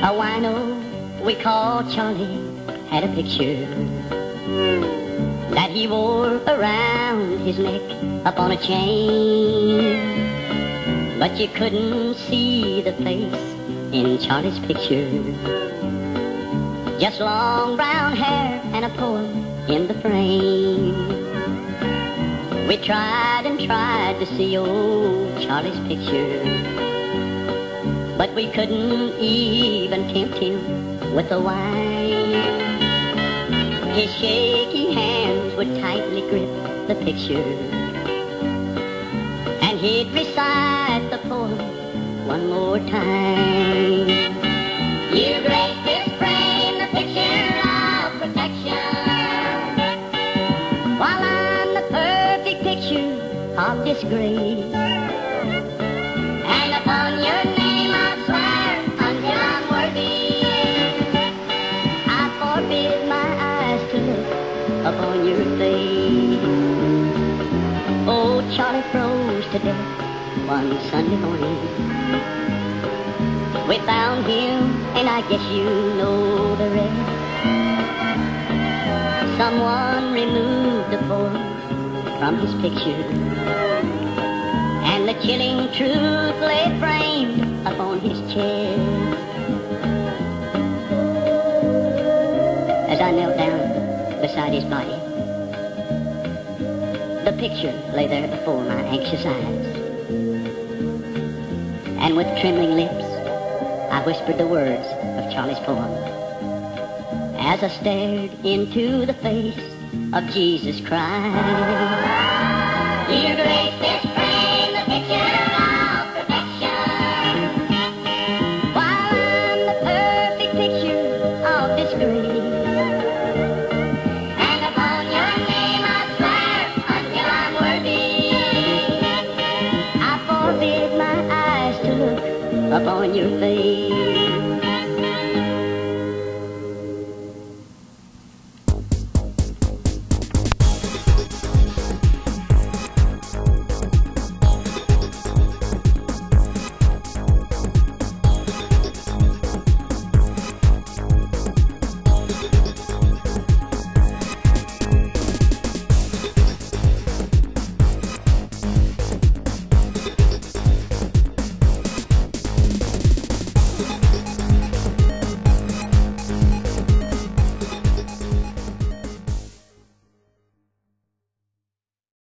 A wino we called Charley had a picture that he wore around his neck up on a chain. But you couldn't see the face in Charley's picture. Just long brown hair and a poem in the frame. We tried and tried to see old Charley's picture. But we couldn't even tempt him with a wine. His shaky hands would tightly grip the picture. And he'd recite the poem one more time. You grace this frame, the picture of protection. While I'm the perfect picture of disgrace. Upon your face. Oh, Charley froze to death one Sunday morning. We found him, and I guess you know the rest. Someone removed the poem from his picture. And the chilling truth lay framed upon his chest. As I knelt down beside his body, the picture lay there before my anxious eyes. And with trembling lips, I whispered the words of Charley's poem. As I stared into the face of Jesus Christ. upon your face.